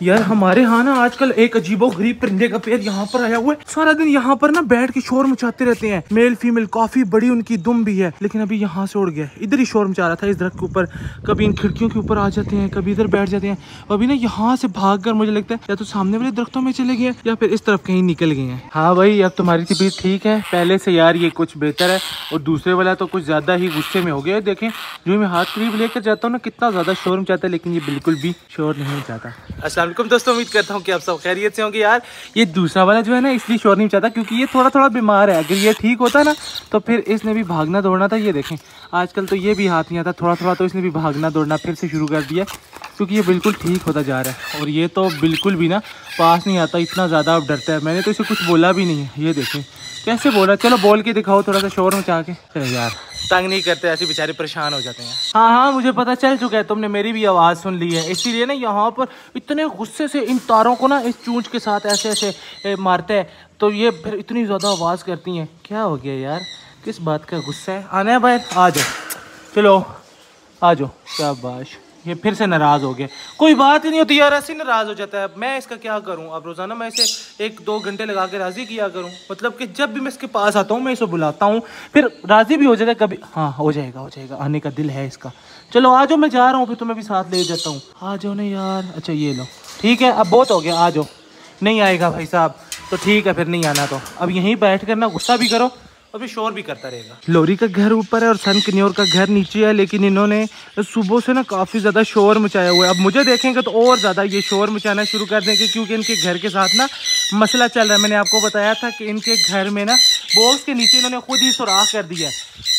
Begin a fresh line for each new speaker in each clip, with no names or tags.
यार, हमारे यहाँ ना आजकल एक अजीबो गरीब परिंदे का पेड़ यहाँ पर आया हुआ है। सारा दिन यहाँ पर ना बैठ के शोर मचाते रहते हैं। मेल, फीमेल, काफ़ी बड़ी उनकी दुम भी है, लेकिन अभी यहाँ से उड़ गया इधर ही शोर मचा रहा था इस दरख्त के ऊपर। कभी इन खिड़कियों के ऊपर आ जाते हैं, कभी इधर बैठ जाते हैं। अभी ना यहाँ से भाग कर मुझे लगता है या तो सामने वाले दरख्तों में चले गए या फिर इस तरफ़ कहीं निकल गए हैं। हाँ भाई, अब तुम्हारी तबीयत ठीक है? पहले से यार ये कुछ बेहतर है, और दूसरे वाला तो कुछ ज़्यादा ही गुस्से में हो गया देखें, जो मैं हाथ करीब लेकर जाता हूँ ना, कितना ज़्यादा शोर मचाता है, लेकिन ये बिल्कुल भी शोर नहीं मचाता। असलम दोस्तों, उम्मीद करता हूँ कि आप सब खैरियत से होंगे यार। ये दूसरा वाला जो है ना, इसलिए शोर नहीं चाहता क्योंकि ये थोड़ा थोड़ा बीमार है। अगर ये ठीक होता ना तो फिर इसने भी भागना दौड़ना था, ये देखें। आजकल तो ये भी हाथ नहीं आता थोड़ा थोड़ा तो इसने भी भागना दौड़ना फिर से शुरू कर दिया, क्योंकि ये बिल्कुल ठीक होता जा रहा है। और ये तो बिल्कुल भी ना पास नहीं आता, इतना ज़्यादा अब डरता है। मैंने तो इसे कुछ बोला भी नहीं है, ये देखें। कैसे बोला? चलो, बोल के दिखाओ थोड़ा सा शोर मचा के। यार। तंग नहीं करते, ऐसे बेचारे परेशान हो जाते हैं। हाँ हाँ मुझे पता चल चुका है, तुमने मेरी भी आवाज़ सुन ली है। इसीलिए ना यहाँ पर इतने गुस्से से इन तारों को ना इस चूंच के साथ ऐसे ऐसे मारते हैं। तो ये फिर इतनी ज़्यादा आवाज़ करती हैं। क्या हो गया यार? किस बात का गुस्सा है? आना है आ जाओ। चलो, आ जाओ। क्या बाश ये फिर से नाराज़ हो गया। कोई बात ही नहीं होती यार, ऐसे नाराज़ हो जाता है। मैं इसका क्या करूँ? अब रोज़ाना मैं इसे एक दो घंटे लगा के राज़ी किया करूँ? मतलब कि जब भी मैं इसके पास आता हूँ, मैं इसे बुलाता हूँ, फिर राज़ी भी हो जाता है कभी। हाँ हो जाएगा हो जाएगा। आने का दिल है इसका। चलो, आ जाओ, मैं जा रहा हूँ, फिर तुम्हें भी साथ ले जाता हूँ। आ जाओ ना यार। अच्छा ये लो। ठीक है, अब बहुत हो गया, आ जाओ। नहीं आएगा भाई साहब। तो ठीक है, फिर नहीं आना तो। अब यहीं बैठ कर ना गुस्सा भी करो। और भी शोर भी करता रहेगा। लोरी का घर ऊपर है और सन किन्योर का घर नीचे है, लेकिन इन्होंने सुबह से ना काफ़ी ज़्यादा शोर मचाया हुआ है। अब मुझे देखेंगे तो और ज़्यादा ये शोर मचाना शुरू कर देंगे, क्योंकि इनके घर के साथ ना मसला चल रहा है। मैंने आपको बताया था कि इनके घर में ना बॉक्स के नीचे इन्होंने खुद ही सुराख कर दिया तो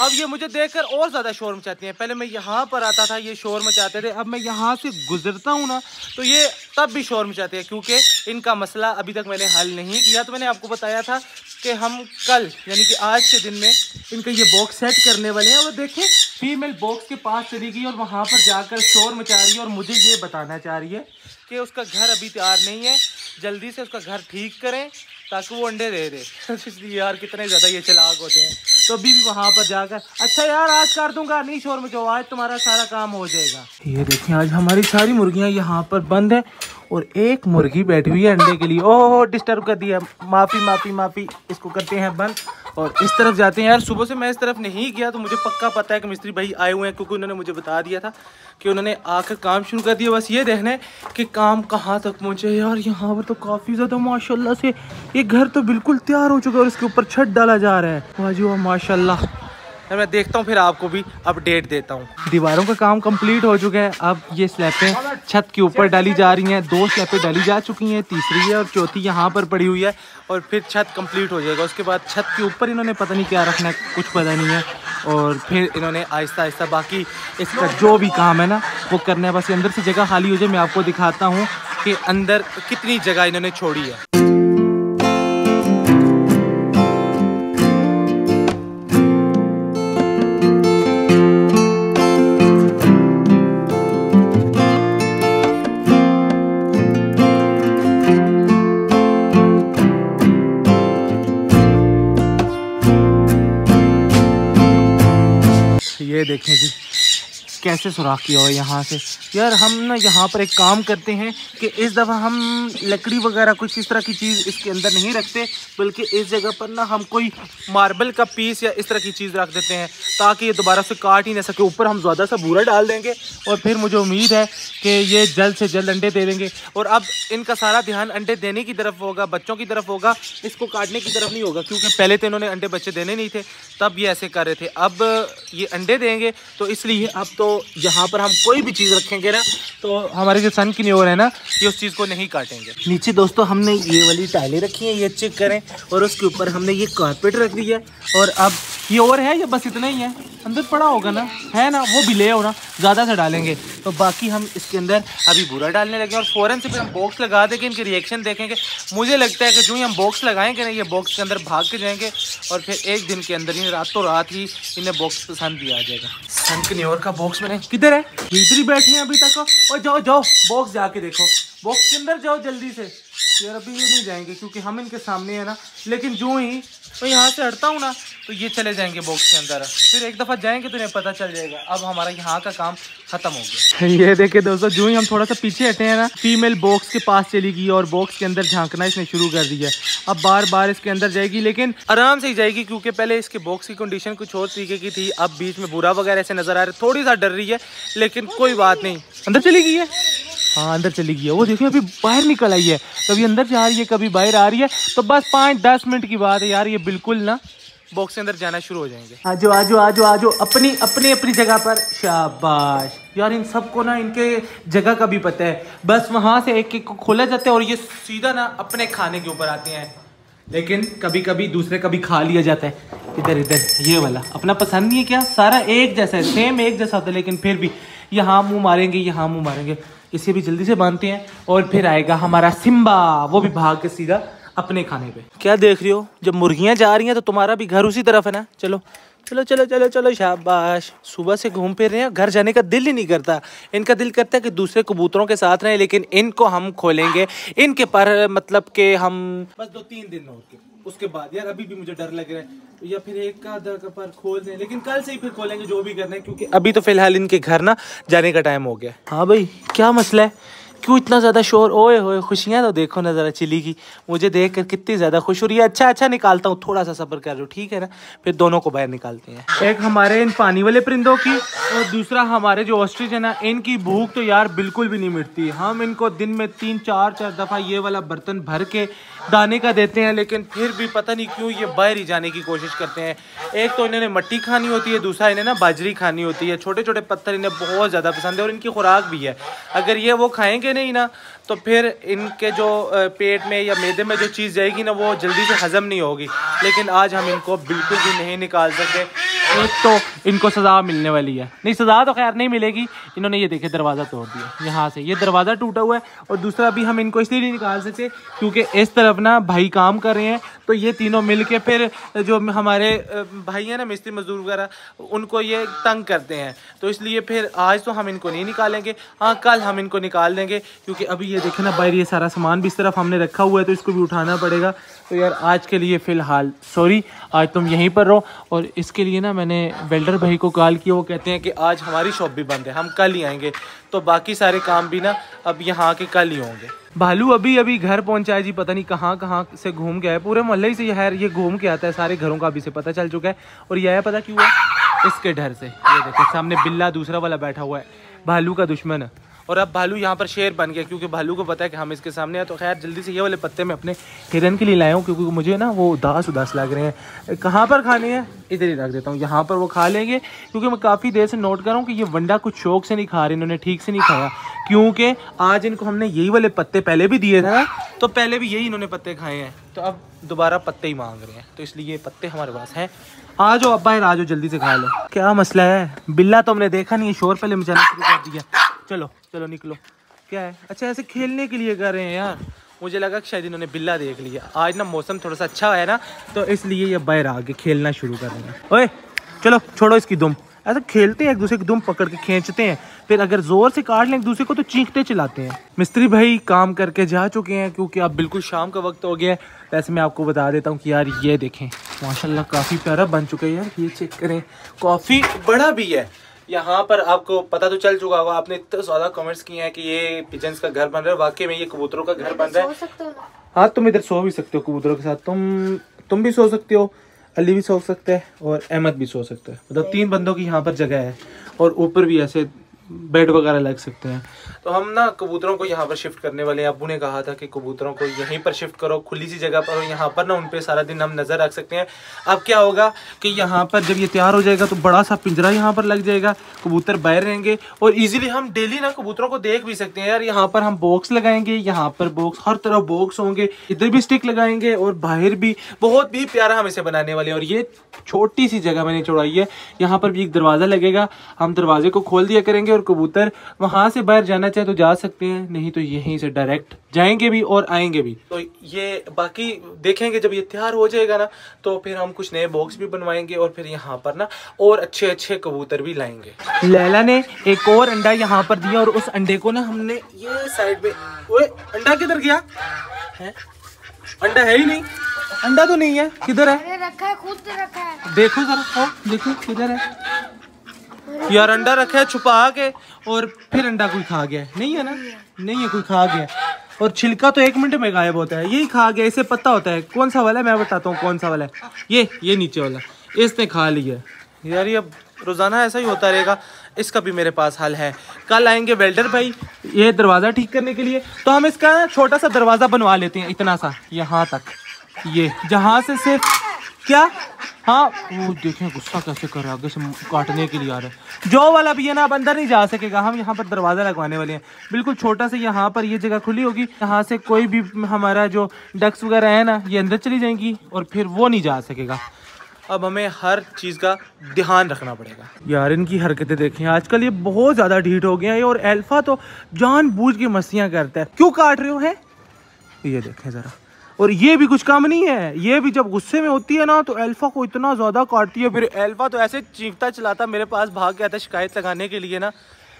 अब ये मुझे देखकर और ज़्यादा शोर मचाती हैं। पहले मैं यहाँ पर आता था, ये शोर मचाते थे, अब मैं यहाँ से गुजरता हूँ ना तो ये तब भी शोर मचाते हैं, क्योंकि इनका मसला अभी तक मैंने हल नहीं किया। तो मैंने आपको बताया था कि हम कल, यानी कि आज के दिन में इनका ये बॉक्स सेट करने वाले हैं। और देखें फीमेल बॉक्स के पास चली गई और वहाँ पर जाकर शोर मचा रही है। और मुझे ये बताना चाह रही है कि उसका घर अभी तैयार नहीं है। जल्दी से उसका घर ठीक करें, ताकि वो अंडे दे दे। यार, कितने ज़्यादा ये चलाक होते हैं। तो अभी भी वहाँ पर जाकर अच्छा यार, आज कर दूँगा। नहीं शोर में जो आज तुम्हारा सारा काम हो जाएगा। ये देखें आज हमारी सारी मुर्गियाँ यहाँ पर बंद है और एक मुर्गी बैठी हुई है अंडे के लिए। ओह डिस्टर्ब कर दिया। माफ़ी माफ़ी माफ़ी। इसको करते हैं बंद। और इस तरफ़ जाते हैं। यार, सुबह से मैं इस तरफ़ नहीं गया तो मुझे पक्का पता है कि मिस्त्री भाई आए हुए हैं, क्योंकि उन्होंने मुझे बता दिया था कि उन्होंने आकर काम शुरू कर दिया। बस ये देखना कि काम कहाँ तक पहुँचे। यार, यहाँ पर तो काफ़ी ज़्यादा, माशाल्लाह से, ये घर तो बिल्कुल तैयार हो चुका है और इसके ऊपर छत डाला जा रहा है। वाह वाह, माशाल्लाह। मैं देखता हूँ फिर आपको भी अपडेट देता हूँ। दीवारों का काम कंप्लीट हो चुका है। अब ये स्लैपें छत के ऊपर डाली जा रही हैं, दो स्लैपें डाली जा चुकी हैं, तीसरी है और चौथी यहाँ पर पड़ी हुई है और फिर छत कंप्लीट हो जाएगा। उसके बाद छत के ऊपर इन्होंने पता नहीं क्या रखना है, कुछ पता नहीं है और फिर इन्होंने आहिस्ता आहिस्ता बाकी इसका जो भी काम है ना, वो करना है। बस अंदर से जगह खाली हो जाए, मैं आपको दिखाता हूँ कि अंदर कितनी जगह इन्होंने छोड़ी है। कैसे सुराख किया हुआ है यहाँ से। यार, हम ना यहाँ पर एक काम करते हैं कि इस दफ़ा हम लकड़ी वगैरह कुछ इस तरह की चीज़ इसके अंदर नहीं रखते, बल्कि इस जगह पर ना हम कोई मार्बल का पीस या इस तरह की चीज़ रख देते हैं, ताकि ये दोबारा से काट ही ना सके। ऊपर हम ज़्यादा सा बूरा डाल देंगे, और फिर मुझे उम्मीद है कि ये जल्द से जल्द अंडे दे देंगे। और अब इनका सारा ध्यान अंडे देने की तरफ़ होगा, बच्चों की तरफ़ होगा, इसको काटने की तरफ़ नहीं होगा, क्योंकि पहले तो इन्होंने अंडे बच्चे देने नहीं थे, तब ये ऐसे कर रहे थे। अब ये अंडे देंगे तो इसलिए अब तो यहाँ पर हम कोई भी चीज़ रखेंगे ना तो हमारे जो सन की न्योर है ना, ये उस चीज़ को नहीं काटेंगे। नीचे दोस्तों हमने ये वाली टाइलें रखी हैं, ये चेक करें, और उसके ऊपर हमने ये कारपेट रख दिया है, और अब ये और है या बस इतना ही है? अंदर पड़ा होगा ना? है ना? वो भी ले होना ज़्यादा से डालेंगे। तो बाकी हम इसके अंदर अभी बुरा डालने लगे और फ़ौरन से फिर हम बॉक्स लगा देंगे, इनके रिएक्शन देखेंगे। मुझे लगता है कि जो ही हम बॉक्स लगाएँगे ना, ये बॉक्स के अंदर भाग के जाएँगे, और फिर एक दिन के अंदर ही, रातों रात ही इन्हें बॉक्स पसंद भी आ जाएगा। सन का बॉक्स मैंने किधर है? इधर ही बैठे हैं अभी तक। और जाओ जाओ बॉक्स जाके देखो। बॉक्स के अंदर जाओ जल्दी से। यार, अभी ये नहीं जाएँगे, क्योंकि हम इनके सामने है ना। लेकिन जो ही तो यहाँ से हटता हूँ ना तो ये चले जाएँगे बॉक्स के अंदर। फिर एक दफ़ा जाएँगे तो इन्हें पता चल जाएगा। अब हमारा यहाँ का काम खत्म हो गया। ये देखे दोस्तों, जो ही हम थोड़ा सा पीछे हटे हैं ना फीमेल बॉक्स के पास चली गई और बॉक्स के अंदर झांकना इसने शुरू कर दिया। अब बार बार इसके अंदर जाएगी, लेकिन आराम से ही जाएगी, क्योंकि पहले इसके बॉक्स की कंडीशन कुछ और तरीके की थी। अब बीच में बुरा वगैरह से नज़र आ रहा है, थोड़ी सा डर रही है, लेकिन कोई बात नहीं। अंदर चली गई है। हाँ अंदर चली गई है। वो देखिए अभी बाहर निकल आई है। कभी अंदर जा रही है कभी बाहर आ रही है। तो बस पाँच दस मिनट की बात है यार ये बिल्कुल ना। बॉक्स के अंदर जाना शुरू हो जाएँगे। आजो आजो आजो आजो अपनी अपनी अपनी जगह पर। शाबाश। यार इन सबको ना इनके जगह का भी पता है। बस वहाँ से एक एक को खोला जाता है और ये सीधा ना अपने खाने के ऊपर आते हैं। लेकिन कभी कभी दूसरे का भी खा लिया जाता है। इधर इधर ये वाला। अपना पसंद नहीं है क्या? सारा एक जैसा है सेम एक जैसा होता है लेकिन फिर भी यहाँ मुँह मारेंगे यहाँ मुँह मारेंगे। इसे भी जल्दी से बांधते हैं और फिर आएगा हमारा सिम्बा। वो भी भाग के सीधा अपने खाने पे। क्या देख रही हो? जब मुर्गियाँ जा रही हैं तो तुम्हारा भी घर उसी तरफ़ है ना? चलो चलो चलो चलो चलो, शाबाश। सुबह से घूम फिर रहे हैं, घर जाने का दिल ही नहीं करता। इनका दिल करता है कि दूसरे कबूतरों के साथ रहें, लेकिन इनको हम खोलेंगे। इनके पर मतलब के हम बस दो, तीन दिन और के। उसके बाद, यार अभी भी मुझे डर लग रहा है। या फिर एक का आधा पर खोल दें, लेकिन कल से ही फिर खोलेंगे, जो भी करना है, क्योंकि अभी तो फ़िलहाल इनके घर ना जाने का टाइम हो गया। हाँ भाई, क्या मसला है? क्यों इतना ज़्यादा शोर? ओए होए, खुशियाँ तो देखो ना ज़रा चिली की। मुझे देख कर कितनी ज़्यादा खुश हो रही है। अच्छा अच्छा निकालता हूँ थोड़ा सा सफ़र कर हो ठीक है ना? फिर दोनों को बाहर निकालते हैं। एक हमारे इन पानी वाले परिंदों की और दूसरा हमारे जो ऑस्ट्रिच है ना, इनकी भूख तो यार बिल्कुल भी नहीं मिटती। हम इनको दिन में तीन, चार चार दफ़ा ये वाला बर्तन भर के दाने का देते हैं, लेकिन फिर भी पता नहीं क्यों ये बाहर ही जाने की कोशिश करते हैं। एक तो इन्हें मट्टी खानी होती है, दूसरा इन्हें ना बाजरी खानी होती है। छोटे छोटे पत्थर इन्हें बहुत ज़्यादा पसंद है और इनकी खुराक भी है। अगर ये वो खाएँगे नहीं ना तो फिर इनके जो पेट में या मैदे में जो चीज़ जाएगी ना, वो जल्दी से हज़म नहीं होगी। लेकिन आज हम इनको बिल्कुल भी नहीं निकाल सकते। एक तो इनको सज़ा मिलने वाली है। नहीं, सज़ा तो खैर नहीं मिलेगी। इन्होंने ये देखे, दरवाज़ा तोड़ दिया, यहाँ से। ये दरवाज़ा टूटा हुआ है और दूसरा, अभी हम इनको इसलिए नहीं निकाल सकते क्योंकि इस तरफ़ ना भाई काम कर रहे हैं। तो ये तीनों मिल के फिर जो हमारे भाई हैं ना, मिस्त्री मजदूर वगैरह, उनको ये तंग करते हैं। तो इसलिए फिर आज तो हम इनको नहीं निकालेंगे। हाँ कल हम इनको निकाल देंगे, क्योंकि अभी ये देखे ना बाहर ये सारा सामान भी इस तरफ़ हमने रखा हुआ है तो इसको भी उठाना पड़ेगा। तो यार, आज के लिए फ़िलहाल सॉरी आज तुम यहीं पर रहो और इसके लिए ना मैंने वेल्डर भाई को कॉल किया, वो कहते हैं कि आज हमारी शॉप भी बंद है, हम कल ही आएँगे। तो बाकी सारे काम भी ना अब यहाँ के कल ही होंगे। भालू अभी अभी घर पहुँचा है जी, पता नहीं कहाँ कहाँ से घूम गया है। पूरे मोहल्ले से यार ये घूम के आता है, सारे घरों का अभी से पता चल चुका है। और यह पता क्यों है? इसके डर से। ये देखो सामने बिल्ला दूसरा वाला बैठा हुआ है, भालू का दुश्मन। और अब भालू यहाँ पर शेर बन गया, क्योंकि भालू को पता है कि हम इसके सामने हैं। तो खैर, जल्दी से ये वाले पत्ते में अपने हिरन के लिए लाए हूँ, क्योंकि मुझे ना वो उदास उदास लग रहे हैं। कहाँ पर खाने हैं? इधर ही रख देता हूँ, यहाँ पर वो खा लेंगे, क्योंकि मैं काफ़ी देर से नोट कर रहा हूँ कि ये वंडा कुछ शौक से नहीं खा रहे, इन्होंने ठीक से नहीं खाया। क्योंकि आज इनको हमने यही वाले पत्ते पहले भी दिए थे तो पहले भी यही इन्होंने पत्ते खाए हैं। तो अब दोबारा पत्ते ही मांग रहे हैं तो इसलिए ये पत्ते हमारे पास हैं। आ जाओ अब बाहर आ जाओ, जल्दी से खा लो। क्या मसला है? बिल्ला तो हमने देखा नहीं है, शोर पहले मचाना शुरू कर दिया। चलो चलो निकलो। क्या है? अच्छा ऐसे खेलने के लिए कर रहे हैं यार। मुझे लगा कि शायद इन्होंने बिल्ला देख लिया। आज ना मौसम थोड़ा सा अच्छा है ना तो इसलिए ये बाहर आके खेलना शुरू कर रहे हैं। ओए, चलो, छोड़ो इसकी दुम ऐसा खेलते हैं, एक दूसरे की दुम पकड़ के खींचते हैं। फिर अगर ज़ोर से काट लें, एक दूसरे को तो चीखते चलाते हैं। मिस्त्री भाई काम करके जा चुके हैं, क्योंकि अब बिल्कुल शाम का वक्त हो गया है। वैसे मैं आपको बता देता हूँ कि यार, ये देखें। माशाल्लाह, काफ़ी प्यारा बन चुका है यार। ये चेक करें, काफ़ी बड़ा भी है। यहाँ पर आपको पता तो चल चुका होगा आपने इतना ज़्यादा कमेंट्स किए हैं कि ये पिजन्स का घर बन रहा है वाकई में ये कबूतरों का घर बन रहा है। हाँ तुम इधर सो भी सकते हो कबूतरों के साथ तुम तुम भी सो सकते हो अली भी सो सकते हैं और अहमद भी सो सकते है। मतलब तीन बंदों की यहाँ पर जगह है और ऊपर भी ऐसे बेड वगैरह लग सकते हैं। तो हम ना कबूतरों को यहाँ पर शिफ्ट करने वाले हैं। अबू ने कहा था कि कबूतरों को यहीं पर शिफ्ट करो, खुली सी जगह पर और यहाँ पर ना उन पर सारा दिन हम नज़र रख सकते हैं। अब क्या होगा कि यहाँ पर जब ये तैयार हो जाएगा तो बड़ा सा पिंजरा यहाँ पर लग जाएगा, कबूतर बाहर रहेंगे और ईजिली हम डेली ना कबूतरों को देख भी सकते हैं। यार, यहाँ पर हम बॉक्स लगाएँगे, यहाँ पर बॉक्स हर तरफ़ बॉक्स होंगे, इधर भी स्टिक लगाएँगे और बाहर भी। बहुत भी प्यारा हम इसे बनाने वाले हैं और ये छोटी सी जगह मैंने चौड़ाई है। यहाँ पर भी एक दरवाज़ा लगेगा। हम दरवाजे को खोल दिया करेंगे और कबूतर वहाँ से बाहर जाना चाहे तो जा सकते हैं नहीं तो यहीं से डायरेक्ट जाएँगे भी और आएँगे भी। तो ये बाकी देखेंगे जब ये तैयार हो जाएगा ना तो फिर हम कुछ नए बॉक्स भी बनवाएँगे और फिर यहाँ पर ना और अच्छे अच्छे कबूतर भी लाएँगे। लैला ने एक और अंडा यहाँ पर दिया और उस अंडे को ना हमने ये साइड में ओए अंडा किधर गया? है? अंडा है ही नहीं। अंडा तो नहीं है किधर है?
रखा है खुद रखा है।
देखो जरा देखो किधर है? यार अंडा रखा है, छुपा के, और फिर अंडा कोई खा गया नहीं है ना? नहीं है, कोई खा गया। और छिलका तो एक मिनट में गायब होता है। यही खा गया, इसे पता होता है। कौन सा वाला है? मैं बताता हूँ कौन सा वाला है। ये ये नीचे वाला। इसने खा लिया। यार, ये रोज़ाना ऐसा ही होता रहेगा। इसका भी मेरे पास हल है। कल आएँगे वेल्डर भाई, ये दरवाज़ा ठीक करने के लिए। तो हम इसका छोटा सा दरवाज़ा बनवा लेते हैं, इतना सा, यहाँ तक। ये, जहाँ से सिर्फ़ क्या? हाँ। वो देखें गुस्सा कैसे कर रहा है? आगे से काटने के लिए आ रहा है। जो वाला भी है ना अब अंदर नहीं जा सकेगा। हम यहाँ पर दरवाज़ा लगवाने वाले हैं। बिल्कुल छोटा सा यहाँ पर ये जगह खुली होगी। यहाँ से कोई भी हमारा जो डक्स वगैरह है ना ये अंदर चली जाएँगी और फिर वो नहीं जा सकेगा। अब हमें हर चीज़ का ध्यान रखना पड़ेगा। यार इनकी हरकतें देखें। आजकल ये बहुत ज़्यादा ढीठ हो गया है और एल्फा तो जानबूझ के मस्तियाँ करता है। क्यों काट रहे हो है? ये देखें ज़रा। और ये भी कुछ काम नहीं है। ये भी जब गुस्से में होती है ना तो एल्फा को इतना ज़्यादा काटती है। फिर एल्फा तो ऐसे चीखता चलाता मेरे पास भाग गया था शिकायत लगाने के लिए ना।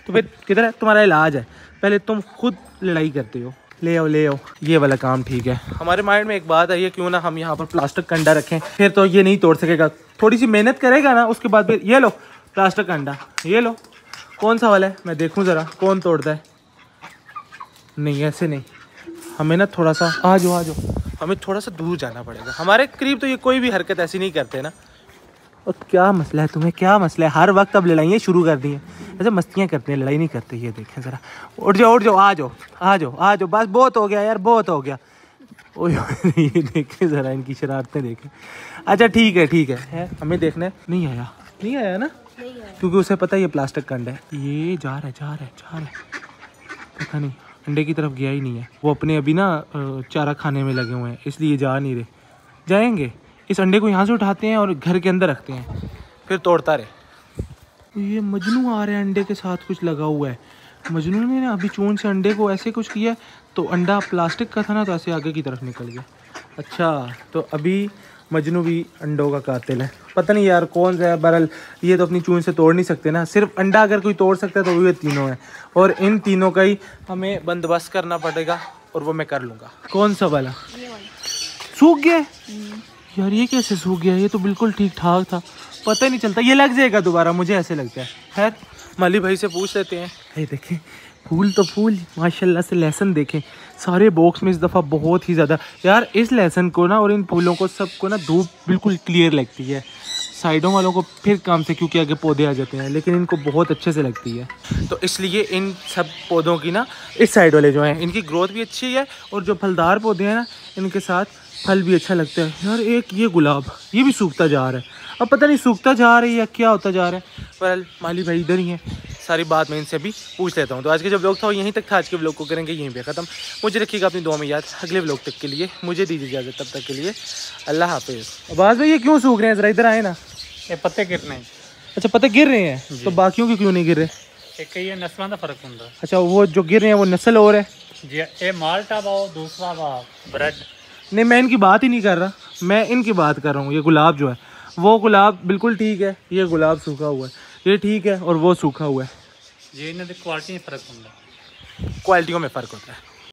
तो फिर किधर है? तुम्हारा इलाज है। पहले तुम खुद लड़ाई करते हो। ले आओ ले आओ। ये वाला काम ठीक है। हमारे माइंड में एक बात आई है क्यों ना हम यहाँ पर प्लास्टिक का अंडा रखें। फिर तो ये नहीं तोड़ सकेगा। थोड़ी सी मेहनत करेगा ना उसके बाद फिर ये लो प्लास्टिक का अंडा। ये लो। कौन सा वाला है? मैं देखूँ ज़रा कौन तोड़ता है? नहीं ऐसे नहीं। हमें ना थोड़ा सा आ जाओ आ जाओ। हमें थोड़ा सा दूर जाना पड़ेगा। हमारे करीब तो ये कोई भी हरकत ऐसी नहीं करते ना। और क्या मसला है तुम्हें? क्या मसला है? हर वक्त अब लड़ाइयाँ शुरू कर दी हैं। ऐसे मस्तियाँ करते हैं लड़ाई नहीं करते ये देखें ज़रा। उठ जाओ उठ जाओ आ जाओ आ जाओ आ जाओ। बस बहुत हो गया यार बहुत हो गया। ओ ये देखें ज़रा इनकी शरारतें देखें। अच्छा ठीक है ठीक है, है हमें देखना है। नहीं आया। नहीं आया ना? क्योंकि उसे पता है ये प्लास्टिक कंड है। ये जा रहा है जा रहा है जा रहा है। पता नहीं। अंडे की तरफ़ गया ही नहीं है। वो अपने अभी ना चारा खाने में लगे हुए हैं, इसलिए जा नहीं रहे। जाएँगे? इस अंडे को यहाँ से उठाते हैं और घर के अंदर रखते हैं। फिर तोड़ता रहे। ये मजनू आ रहे हैं अंडे के साथ कुछ लगा हुआ है। मजनू ने ना अभी चून से अंडे को ऐसे कुछ किया तो अंडा प्लास्टिक का था ना तो ऐसे आगे की तरफ़ निकल गया। अच्छा तो अभी मजनू भी अंडों का कातिल है। पता नहीं यार कौन सा है बहरहाल ये तो अपनी चून से तोड़ नहीं सकते ना। सिर्फ़ अंडा अगर कोई तोड़ सकता है तो वो ये तीनों है। और इन तीनों का ही हमें बंदोबस्त करना पड़ेगा और वो मैं कर लूँगा। कौन सा वाला? सूख गया यार ये कैसे सूख गया ये तो बिल्कुल ठीक ठाक था। पता ही नहीं चलता। ये लग जाएगा दोबारा मुझे ऐसे लगता है। खैर माली भाई से पूछ लेते हैं। ये देखें फूल तो फूल माशाल्लाह से लेसन देखें। सारे बॉक्स में इस दफ़ा बहुत ही ज़्यादा। यार, इस लेसन को ना और इन फूलों को सबको ना धूप बिल्कुल क्लियर लगती है। साइडों वालों को फिर काम से क्योंकि आगे पौधे आ जाते हैं, लेकिन इनको बहुत अच्छे से लगती है। तो इसलिए इन सब पौधों की ना इस साइड वाले जो हैं, इनकी ग्रोथ भी अच्छी है और जो फलदार पौधे हैं ना, इनके साथ फल भी अच्छा लगता है। यार, एक ये गुलाब, ये भी सूखता जा रहा है। अब पता नहीं सूखता जा रहा है क्या होता जा रहा है, पर माली भाई इधर ही है। सारी बात मैं इनसे भी पूछ लेता हूँ। तो आज के जो ब्लॉग था वो यहीं तक था। आज के ब्लॉग को करेंगे यहीं पर ख़त्म। मुझे रखिएगा अपनी दो में याद। अगले ब्लॉग तक के लिए मुझे दीजिए इजाज़त। तब तक के लिए अल्लाह हाफिज़। अब्बास भाई ये क्यों सूख रहे हैं? ज़रा इधर आए ना।
ये पत्ते गिर रहे हैं।
अच्छा पत्ते गिर रहे हैं? तो बाकियों के क्यों नहीं गिर रहे?
एक तो ये नस्लों का फ़र्क होंगे
अच्छा वो जो गिर रहे हैं वो नस्ल और है?
जी ये माल्टा वा दूसरा वा ब्रेड।
नहीं मैं इनकी बात ही नहीं कर रहा। मैं इनकी बात कर रहा हूँ। ये गुलाब जो है वो गुलाब बिल्कुल ठीक है। ये गुलाब सूखा हुआ है। ये ठीक है और वो सूखा हुआ है।
ये इन्हें क्वालिटी में फ़र्क होता है।
क्वालिटियों में फ़र्क होता है।